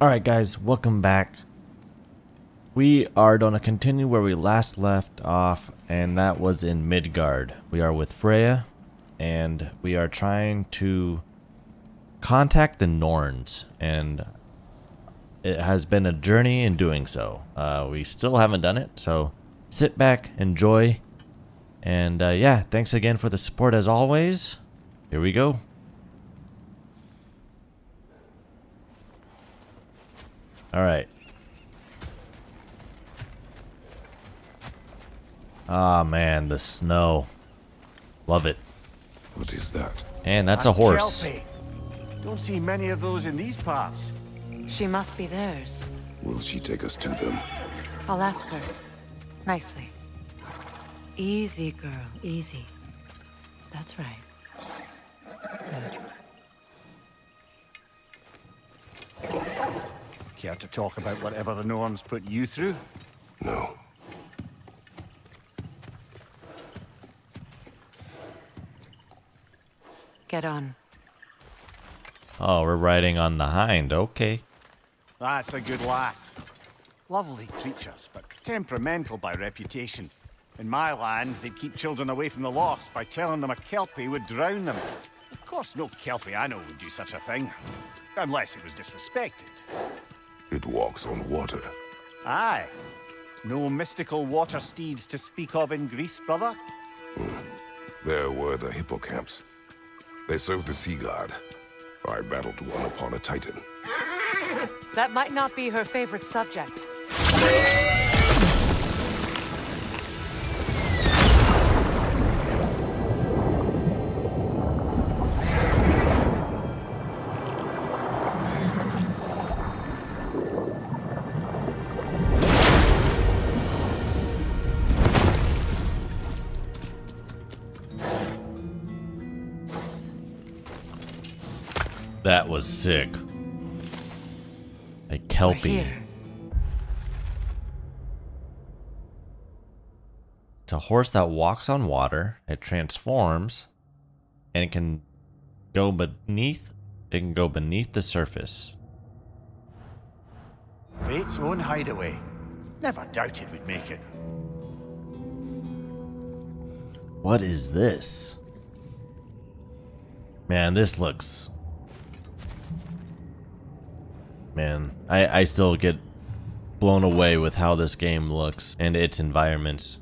Alright guys, welcome back. We are going to continue where we last left off, and that was in Midgard. We are with Freya, and we are trying to contact the Norns, and it has been a journey in doing so. Uh, we still haven't done it, so sit back, enjoy, and uh, yeah, thanks again for the support as always. Here we go. All right. Ah, man, the snow. Love it. What is that? And that's a horse. Kelpie. Don't see many of those in these parts. She must be theirs. Will she take us to them? I'll ask her. Nicely. Easy, girl. Easy. That's right. Good. Care to talk about whatever the Norns put you through? No. Get on. Oh, we're riding on the hind. Okay. That's a good lass. Lovely creatures, but temperamental by reputation. In my land, they'd keep children away from the lost by telling them a Kelpie would drown them. Of course, no Kelpie I know would do such a thing. Unless it was disrespected. It walks on water. Aye. No mystical water steeds to speak of in Greece, brother? Hmm. There were the hippocamps. They served the sea god. I battled one upon a titan. That might not be her favorite subject. That was sick. A kelpie. It's a horse that walks on water. It transforms, and it can go beneath. It can go beneath the surface. Fate's own hideaway. Never doubted we'd make it. What is this? Man, this looks. Man, I I still get blown away with how this game looks and its environments.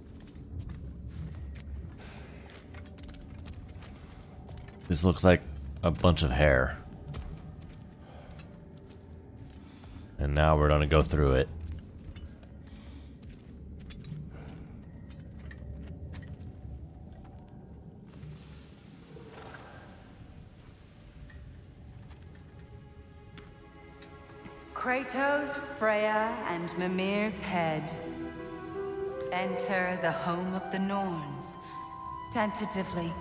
This looks like a bunch of hair. And now we're gonna go through it. Kratos, Freya, and Mimir's head. Enter the home of the Norns, tentatively.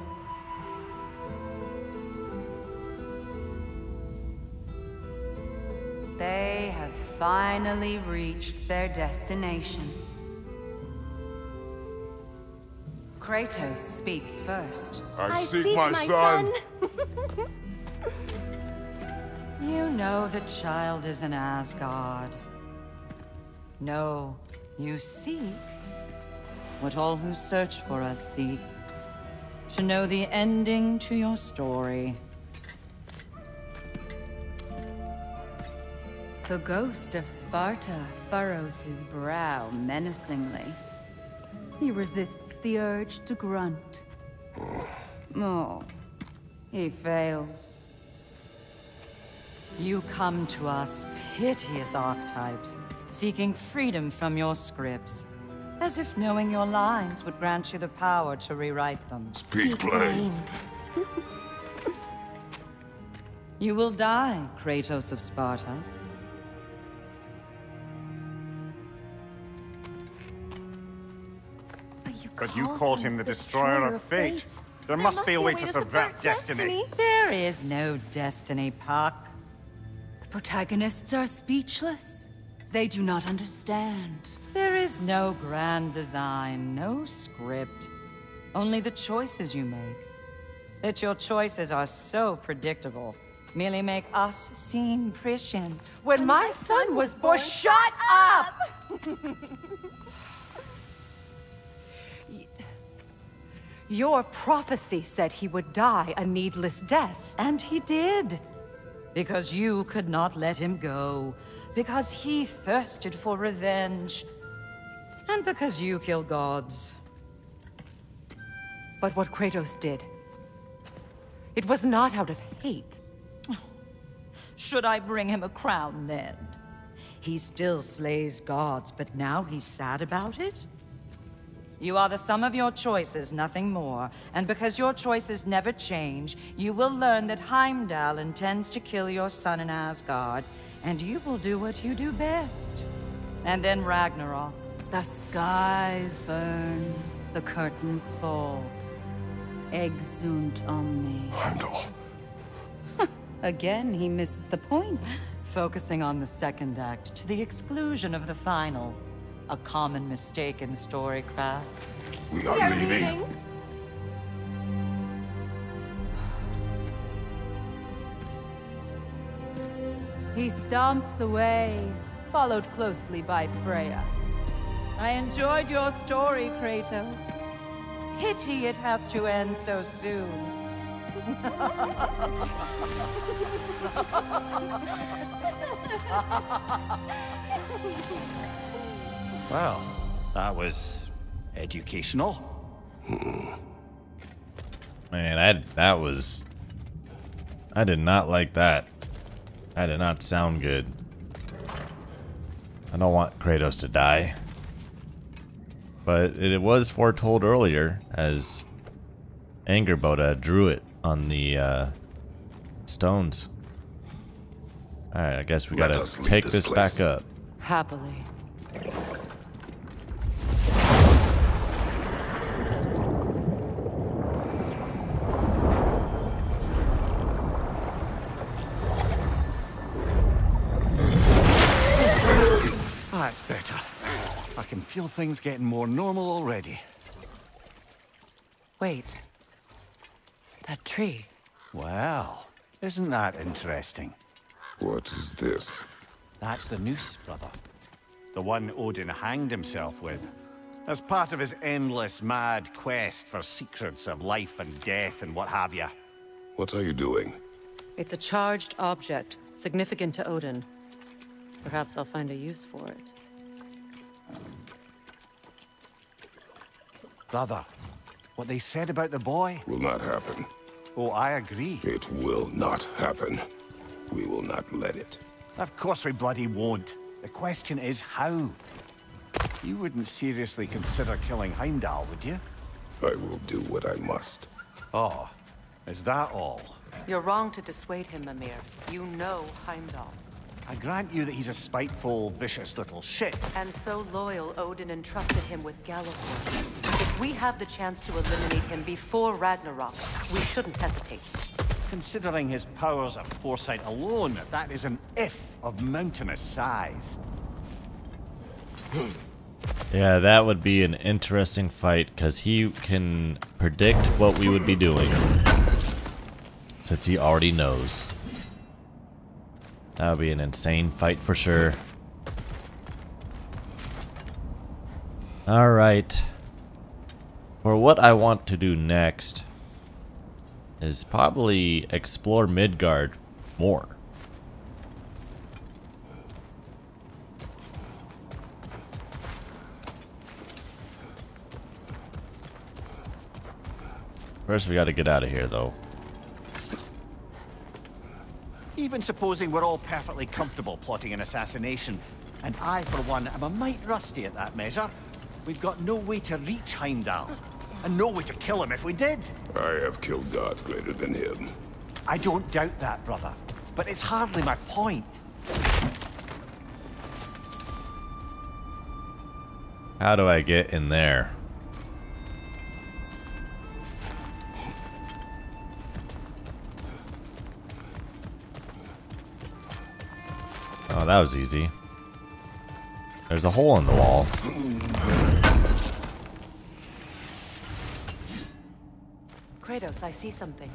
They have finally reached their destination. Kratos speaks first. I, seek, my, son. You know the child is in Asgard. No, you seek what all who search for us seek. To know the ending to your story. The ghost of Sparta furrows his brow menacingly. He resists the urge to grunt. Oh, he fails. You come to us, piteous archetypes, seeking freedom from your scripts. As if knowing your lines would grant you the power to rewrite them. Speak plain. You will die, Kratos of Sparta. But you called him the destroyer of fate. There must be a way to subvert destiny. There is no destiny, Puck. The protagonists are speechless. They do not understand. There is no grand design, no script. Only the choices you make. That your choices are so predictable. merely make us seem prescient. When my son was born, shut up! Your prophecy said he would die a needless death. And he did. Because you could not let him go. Because he thirsted for revenge. And because you kill gods. But what Kratos did, it was not out of hate. Should I bring him a crown then? He still slays gods, but now he's sad about it? You are the sum of your choices, nothing more. And because your choices never change, you will learn that Heimdall intends to kill your son in Asgard, and you will do what you do best. And then Ragnarok. The skies burn, the curtains fall. Exeunt omnes. Heimdall. Again, he misses the point. Focusing on the second act to the exclusion of the final. A common mistake in storycraft. We are leaving. He stomps away, followed closely by Freya. I enjoyed your story, Kratos. Pity it has to end so soon. Well, that was educational. Man, I, that was... I did not like that. That did not sound good. I don't want Kratos to die. But it, was foretold earlier as Angrboda drew it on the uh, stones. Alright, I guess we Let gotta take this this back up. Happily. That's better. I can feel things getting more normal already. Wait. That tree. Well, isn't that interesting? What is this? That's the noose, brother. The one Odin hanged himself with. As part of his endless mad quest for secrets of life and death and what have you. What are you doing? It's a charged object, significant to Odin. Perhaps I'll find a use for it. Brother, what they said about the boy? Will not happen. Oh, I agree. It will not happen. We will not let it. Of course we bloody won't. The question is how. You wouldn't seriously consider killing Heimdall, would you? I will do what I must. Oh, is that all? You're wrong to dissuade him, Mimir. You know Heimdall. I grant you that he's a spiteful, vicious little shit. And so loyal, Odin entrusted him with Gjallarhorn. If we have the chance to eliminate him before Ragnarok, we shouldn't hesitate. Considering his powers of foresight alone, that is an if of mountainous size. Yeah, that would be an interesting fight because he can predict what we would be doing. Since he already knows. That would be an insane fight for sure. Alright. For what I want to do next is probably explore Midgard more. First, we gotta get out of here, though. Even supposing we're all perfectly comfortable plotting an assassination, and I, for one, am a mite rusty at that measure, we've got no way to reach Heimdall, and no way to kill him if we did. I have killed gods greater than him. I don't doubt that, brother, but it's hardly my point. How do I get in there? Oh, that was easy. There's a hole in the wall. Kratos, I see something.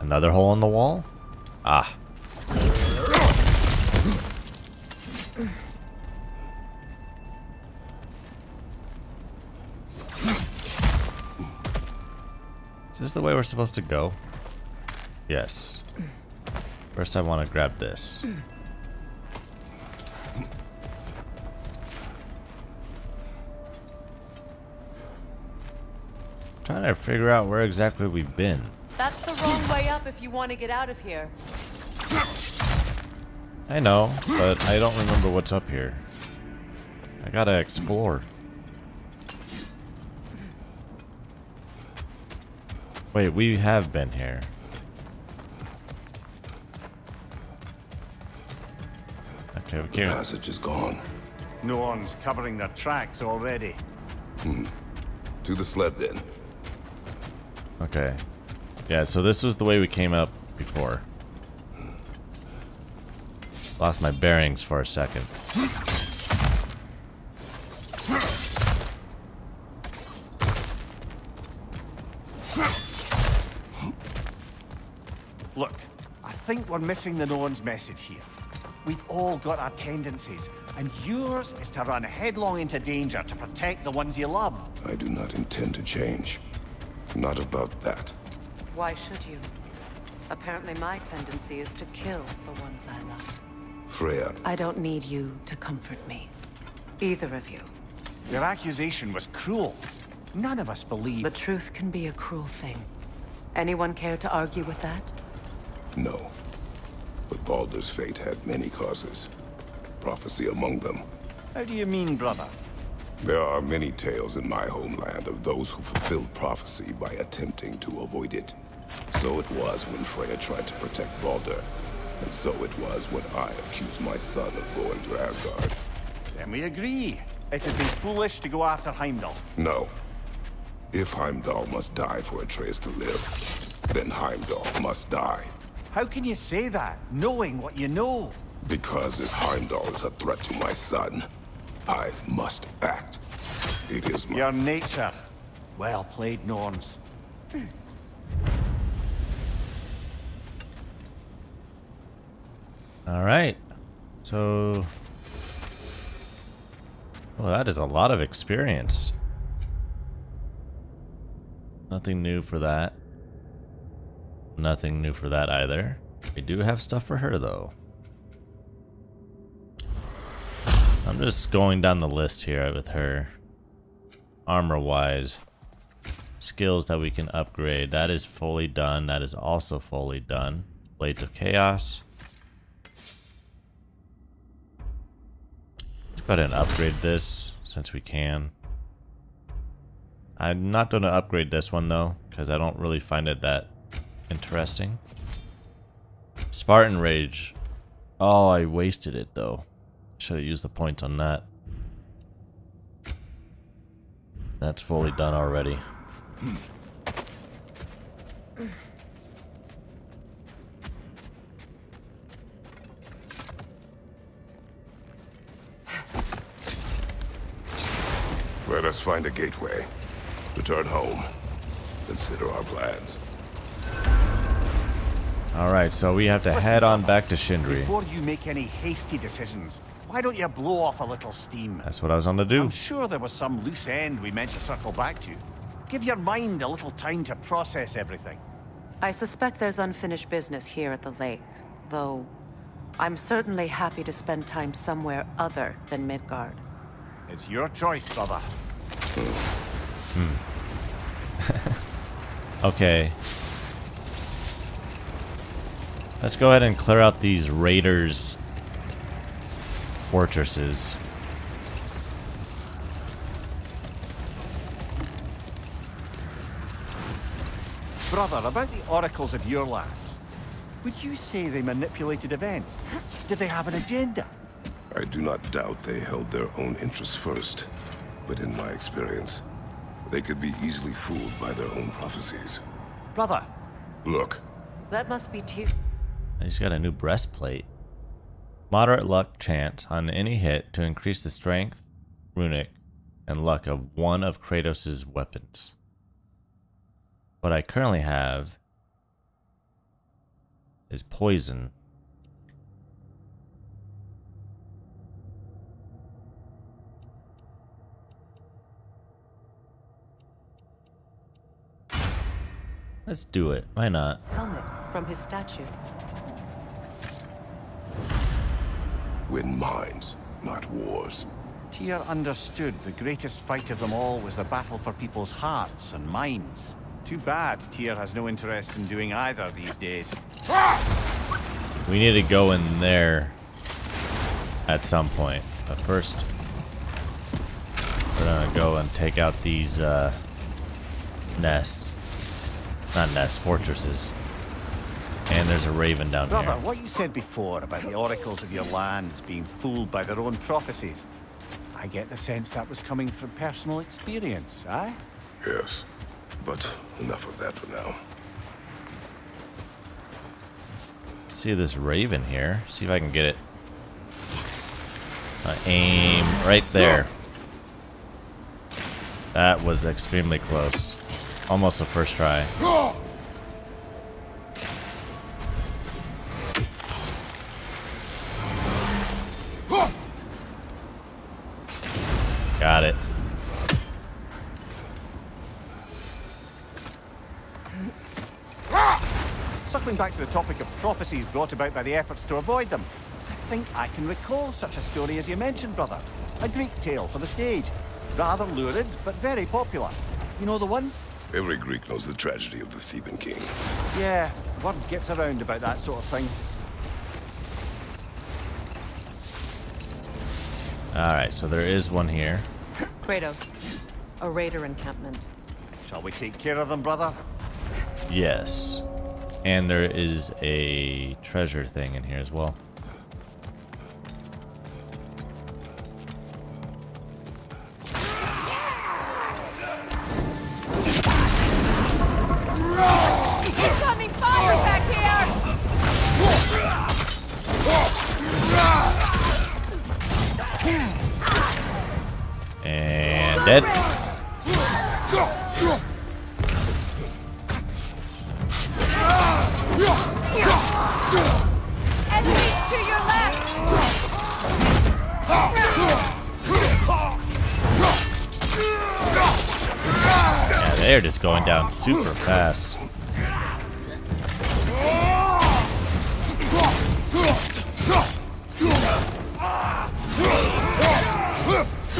Another hole in the wall? Ah. Is this the way we're supposed to go? Yes. First I want to grab this. Trying to figure out where exactly we've been. That's the wrong way up if you want to get out of here. I know, but I don't remember what's up here. I gotta explore. Wait, we have been here. Okay, we The can't. passage is gone. No one's covering their tracks already. Hmm. To the sled then. Okay. Yeah, so this was the way we came up before. Lost my bearings for a second. Look, I think we're missing the no one's message here. We've all got our tendencies, and yours is to run headlong into danger to protect the ones you love. I do not intend to change. Not about that. Why should you? Apparently my tendency is to kill the ones I love. Freya, I don't need you to comfort me. Either of you. Your accusation was cruel. None of us believe. The truth can be a cruel thing. Anyone care to argue with that? no. But Baldur's fate had many causes. Prophecy among them. How do you mean, brother? There are many tales in my homeland of those who fulfilled prophecy by attempting to avoid it. So it was when Freya tried to protect Baldur. And so it was when I accused my son of going to Asgard. Then we agree. It would be foolish to go after Heimdall. No. If Heimdall must die for Atreus to live, then Heimdall must die. How can you say that, knowing what you know? Because if Heimdall is a threat to my son, I must act. It is my... Your nature. Well played, Norns. Alright. So... Well, that is a lot of experience. Nothing new for that. Nothing new for that either. We do have stuff for her, though. I'm just going down the list here with her. Armor-wise. Skills that we can upgrade. That is fully done. That is also fully done. Blades of Chaos. Let's go ahead and upgrade this since we can. I'm not going to upgrade this one though, because I don't really find it that interesting. Spartan Rage. Oh, I wasted it though. Should have used the points on that. That's fully done already. Let us find a gateway. Return home. Consider our plans. Alright, so we have to head on back to Sindri. Before you make any hasty decisions, why don't you blow off a little steam? That's what I was on to do. I'm sure there was some loose end we meant to circle back to. Give your mind a little time to process everything. I suspect there's unfinished business here at the lake, though I'm certainly happy to spend time somewhere other than Midgard. It's your choice, brother. Hmm. Okay. Let's go ahead and clear out these raiders' fortresses. Brother, about the oracles of your lands, would you say they manipulated events? Did they have an agenda? I do not doubt they held their own interests first. But in my experience, they could be easily fooled by their own prophecies. Brother, Look, That must be too. He's got a new breastplate. Moderate luck chance on any hit to increase the strength, runic, and luck of one of Kratos' weapons. What I currently have is poison. Let's do it. Why not? Helmet from his statue. Win minds, not wars. Tyr understood the greatest fight of them all was the battle for people's hearts and minds. Too bad Tyr has no interest in doing either these days. We need to go in there at some point. But first, we're gonna go and take out these uh, nests. Not nests, fortresses. And there's a raven down Brother, here. what you said before about the oracles of your lands being fooled by their own prophecies, I get the sense that was coming from personal experience, aye? Yes, but enough of that for now. See this raven here. See if I can get it. Uh, aim right there. That was extremely close. Almost a first try. Topic brought about by the efforts to avoid them, I think I can recall such a story as you mentioned, brother. A Greek tale for the stage. Rather lurid, but very popular. You know the one? Every Greek knows the tragedy of the Theban king. Yeah, word gets around about that sort of thing. Alright, so there is one here. Kratos. A raider encampment. Shall we take care of them, brother? Yes. And there is a treasure thing in here as well.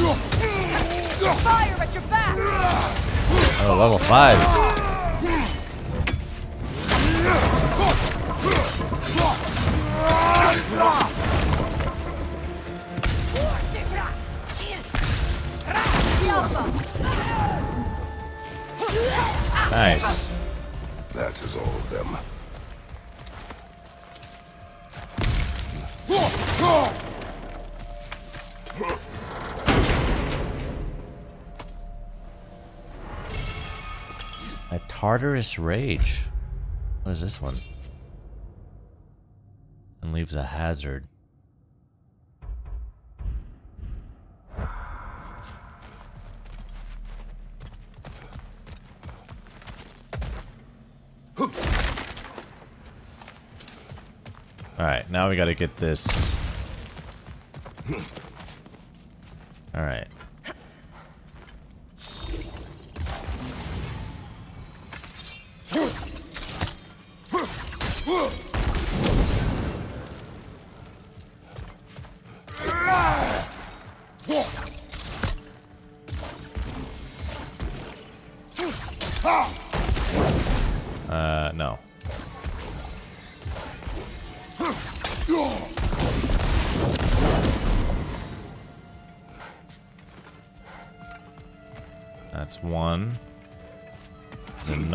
Fire at your back! Oh, level 5. Tartarus Rage. What is this one? And leaves a hazard. Alright, now we gotta get this. Alright.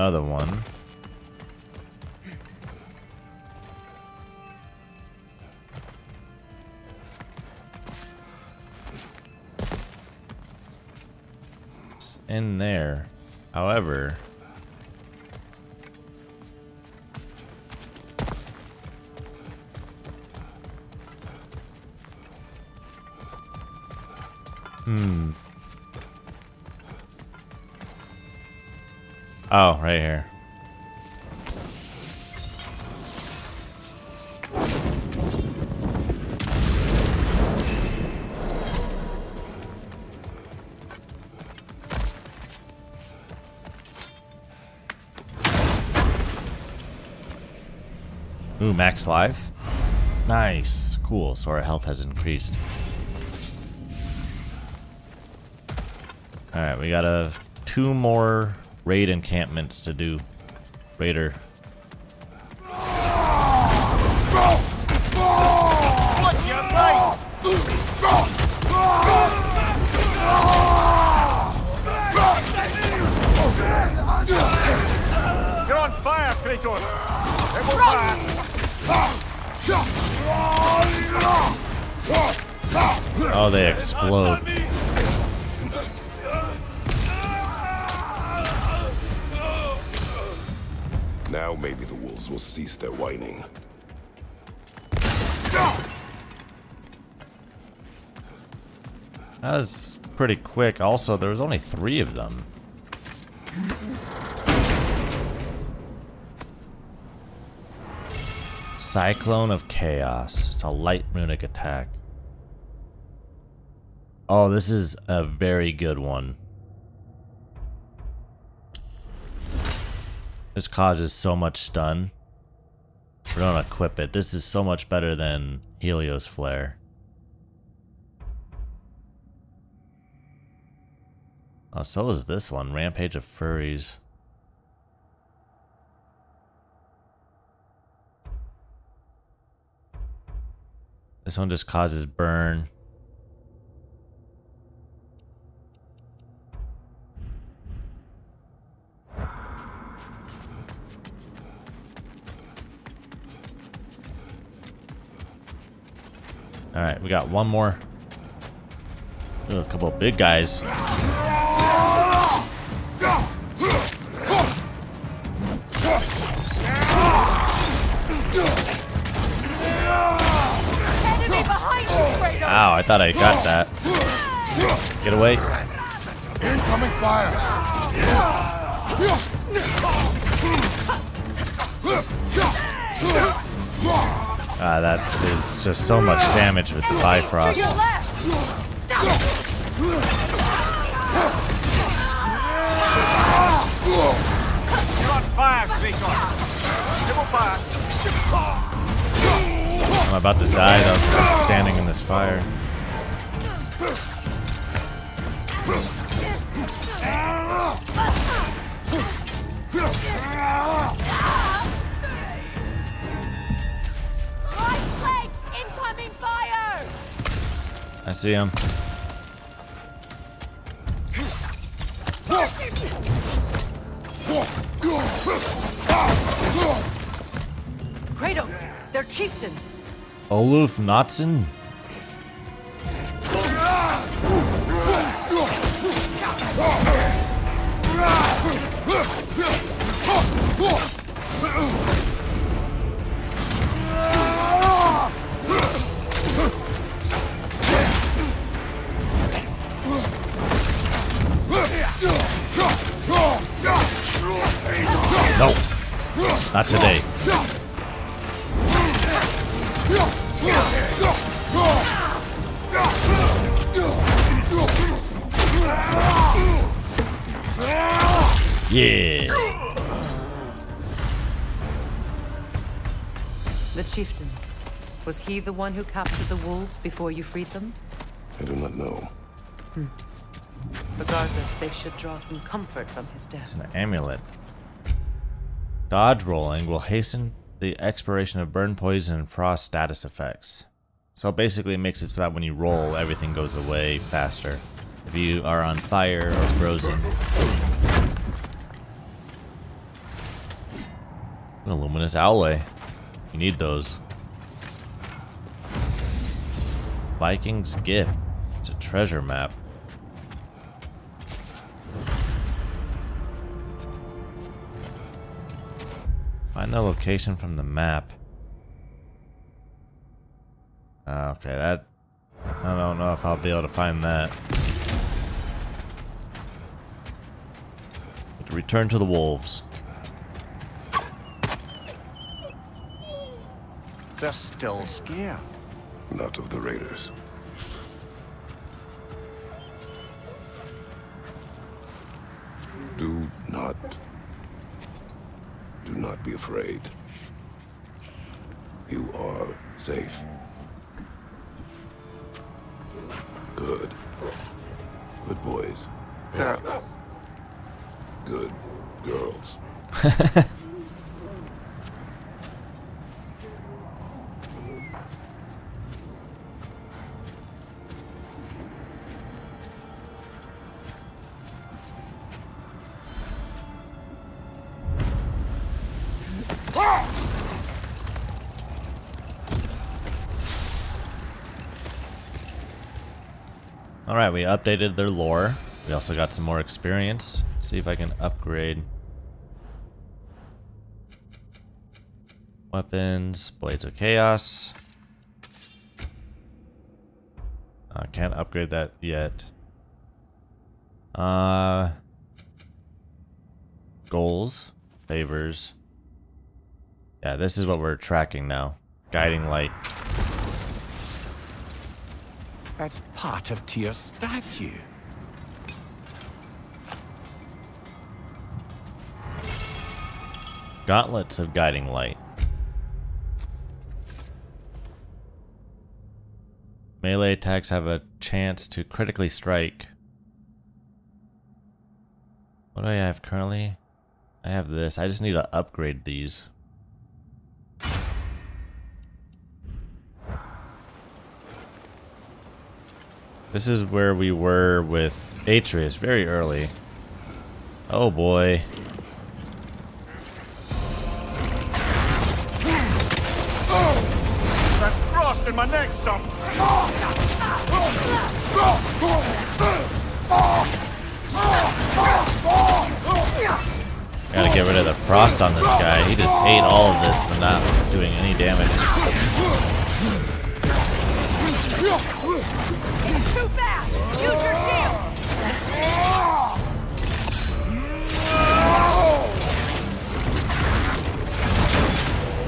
Another one. It's in there. However, Hmm. Oh, right here. Ooh, max life. Nice. Cool. So our health has increased. Alright, we got a, two more raid encampments to do. Raider. What's your right? You're on fire, Kratos! It will pass! Oh, they explode. Will cease their whining. That was pretty quick. Also, there was only three of them. Cyclone of Chaos. It's a light runic attack. Oh, this is a very good one. This causes so much stun. We don't equip it. This is so much better than Helios Flare. Oh, so is this one. Rampage of Furies. This one just causes burn. Alright, we got one more. Ooh, a couple of big guys. Enemy behind you, Kratos! Ow, I thought I got that. Get away. Incoming fire! Ah, that is just so much damage with the Bifrost. I'm about to die though, standing in this fire. I see him. Kratos, their chieftain! Oluf Knudsen? Yeah. The chieftain. Was he the one who captured the wolves before you freed them? I do not know. Hmm. Regardless, they should draw some comfort from his death. It's an amulet. Dodge rolling will hasten the expiration of burn, poison, and frost status effects. So basically, it makes it so that when you roll, everything goes away faster. If you are on fire or frozen. An Illuminous Alloy. You need those. Viking's Gift. It's a treasure map. Find the location from the map. Ah, Okay, that... I don't know if I'll be able to find that. Return to the wolves. They're still scared. Not of the raiders. Do not... Do not be afraid. You are safe. Good. Good boys. Girls. Good girls. Alright, we updated their lore. We also got some more experience. See if I can upgrade. Weapons, Blades of Chaos. I can't upgrade that yet. Uh, goals, favors. Yeah, this is what we're tracking now. Guiding light. That's part of Tyr's statue. Gauntlets of Guiding Light. Melee attacks have a chance to critically strike. What do I have currently? I have this. I just need to upgrade these. This is where we were with Atreus very early. Oh boy. That's frost in my neck stump. Gotta get rid of the frost on this guy. He just ate all of this but not doing any damage.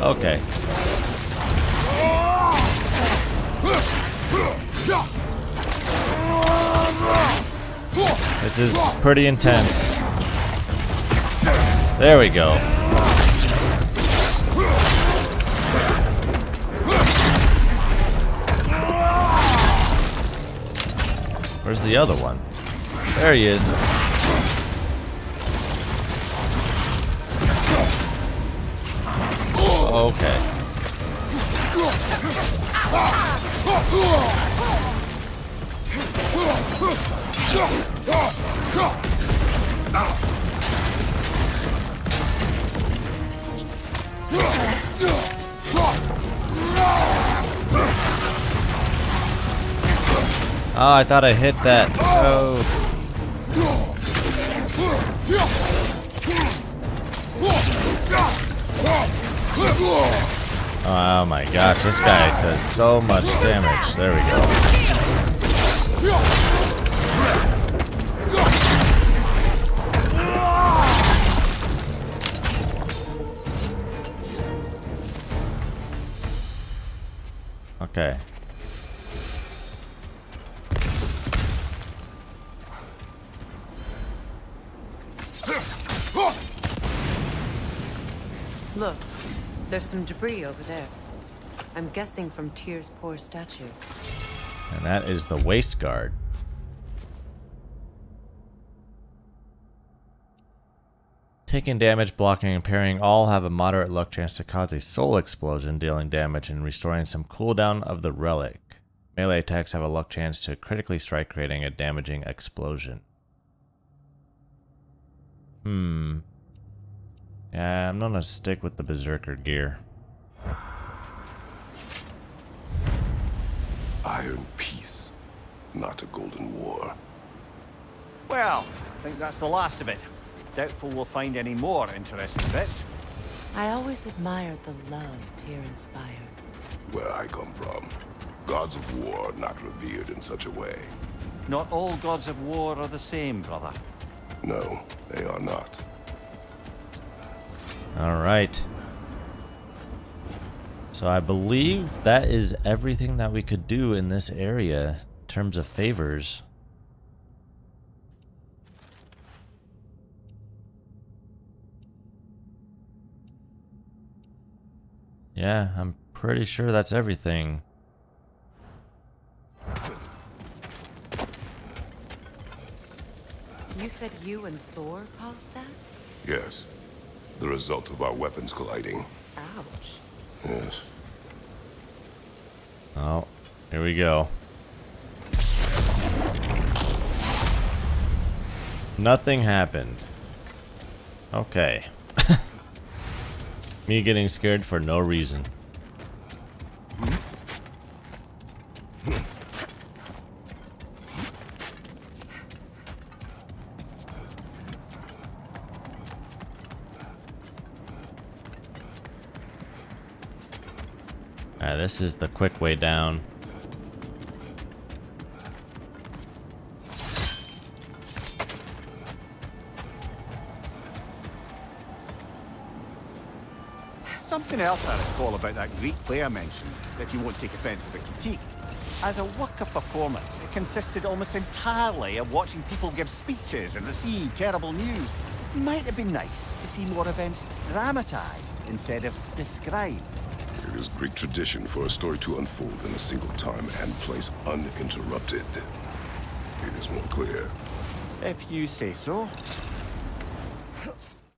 Okay. This is pretty intense. There we go. Where's the other one? There he is. Okay. Oh, I thought I hit that. Oh. Oh my gosh, this guy does so much damage. There we go. Okay. There's some debris over there. I'm guessing from Tyr's poor statue. And that is the waist guard. Taking damage, blocking, and parrying all have a moderate luck chance to cause a soul explosion, dealing damage and restoring some cooldown of the relic. Melee attacks have a luck chance to critically strike, creating a damaging explosion. Hmm. Yeah, I'm gonna stick with the Berserker gear. Iron peace, not a golden war. Well, I think that's the last of it. Doubtful we'll find any more interesting bits. I always admired the love Tyr inspired. Where I come from, gods of war are not revered in such a way. Not all gods of war are the same, brother. No, they are not. Alright. So I believe that is everything that we could do in this area in terms of favors. Yeah, I'm pretty sure that's everything. You said you and Thor caused that? Yes. The result of our weapons colliding. Ouch. Yes. Oh, here we go. Nothing happened. Okay. Me getting scared for no reason. This is the quick way down. Something else I recall about that Greek play I mentioned, if you won't take offence at the critique. As a work of performance, it consisted almost entirely of watching people give speeches and receive terrible news. Might have been nice to see more events dramatized instead of described. Is Greek tradition for a story to unfold in a single time and place uninterrupted. It is more clear. If you say so.